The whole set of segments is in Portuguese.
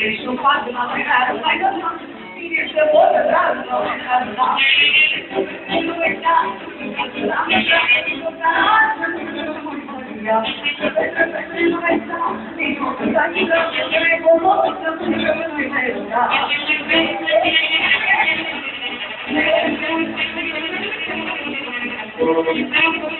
eles não fazem uma cara, mas a nossa filha chegou atrás, não é casa da não é casa, não é Thank you.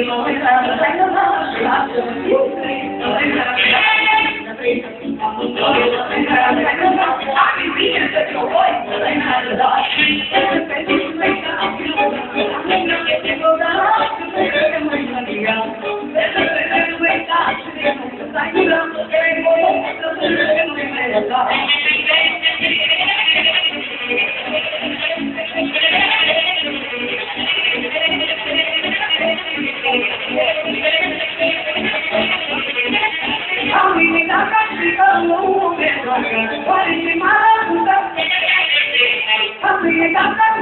I've being such a voice, but I had a lot.